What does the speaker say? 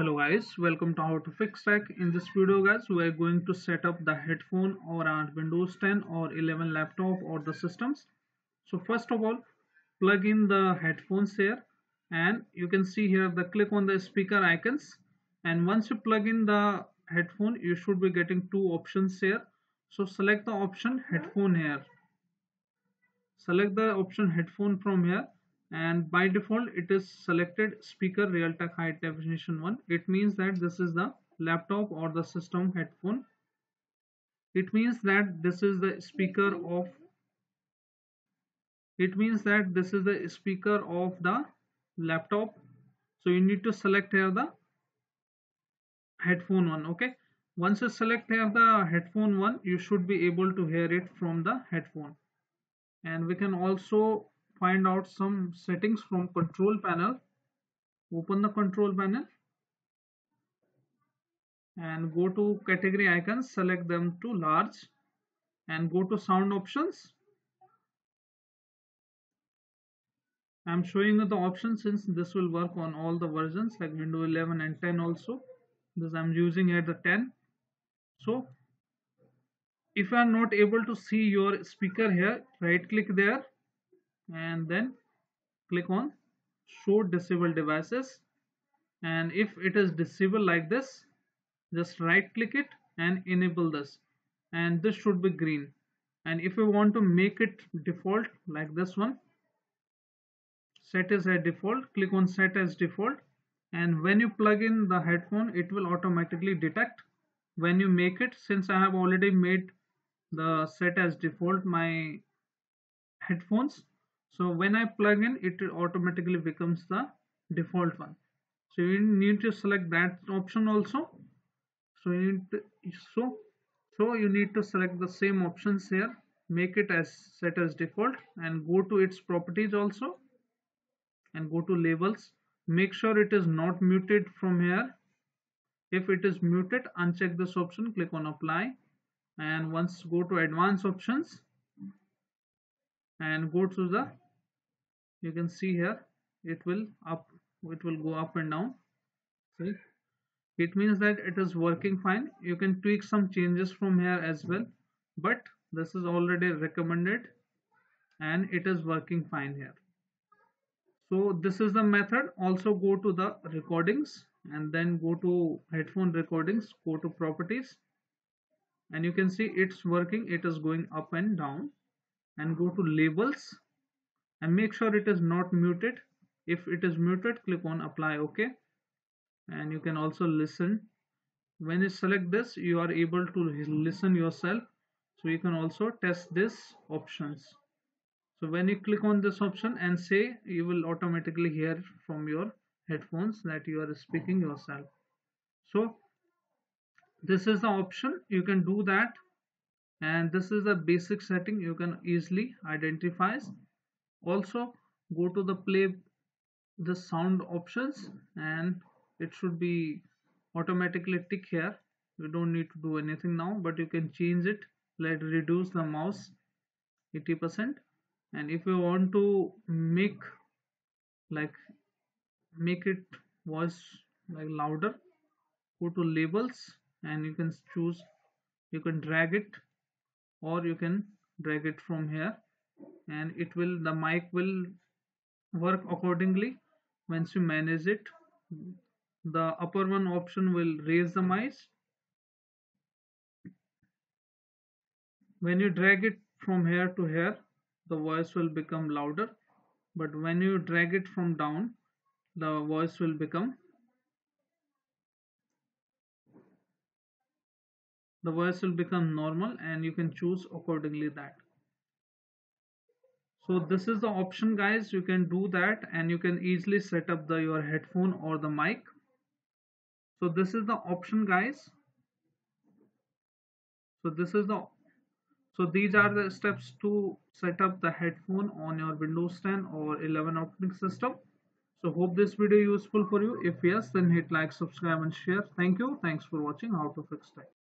hello guys welcome to how to fix tech. In this video guys we are going to set up the headphone or on windows 10 or 11 laptop or the systems. So first of all plug in the headphones here and you can see here the click on the speaker icons. And once you plug in the headphone you should be getting two options here. So select the option headphone here. Select the option headphone from here and by default it is selected speaker realtek high definition one. It means that this is the laptop or the system headphone. It means that this is the speaker of it means that this is the speaker of the laptop. So you need to select here the headphone one okay? Once you select here the headphone one you should be able to hear it from the headphone. And we can also find out some settings from control panel. Open the control panel and go to category icons select them to large and go to sound options. I'm showing you the options since this will work on all the versions like Windows 11 and 10 also. This I'm using here the 10 so if you are not able to see your speaker here right click there and then click on show disable devices. And if it is disabled like this just right click it and enable this. And this should be green. And if you want to make it default like this one set as a default click on set as default. And when you plug in the headphone it will automatically detect when you make it. Since I have already made the set as default my headphones so when I plug in it automatically becomes the default one. So you need to select that option also. So you need to, so so you need to select the same options here. Make it as set as default and go to its properties also and go to levels. Make sure it is not muted from here. If it is muted uncheck this option click on apply. And once go to advanced options and go to the you can see here it will up it will go up and down see it means that it is working fine. You can tweak some changes from here as well but this is already recommended and it is working fine here. So this is the method. Also go to the recordings and then go to headphone recordings go to properties and you can see it's working it is going up and down and go to levels and make sure it is not muted. If it is muted click on apply ok and you can also listen. When you select this you are able to listen yourself. So you can also test this options. So when you click on this option and say you will automatically hear from your headphones that you are speaking yourself. So this is the option. You can do that. And this is a basic setting you can easily identify also go to the play the sound options and it should be automatically tick here. You don't need to do anything now but you can change it. Let reduce the mouse 80 percent. And if you want to make like make it voice like louder go to levels and you can choose you can drag it or you can drag it from here and it will the mic will work accordingly. Once you manage it the upper one option will raise the mic when you drag it from here to here the voice will become louder. But when you drag it from down the voice will become the voice will become normal and you can choose accordingly that so this is the option guys. You can do that and you can easily set up the your headphone or the mic. So this is the option guys. So this is the so these are the steps to set up the headphone on your windows 10 or 11 operating system. So hope this video useful for you. If yes then hit like subscribe and share. Thank you. Thanks for watching. How to fix tech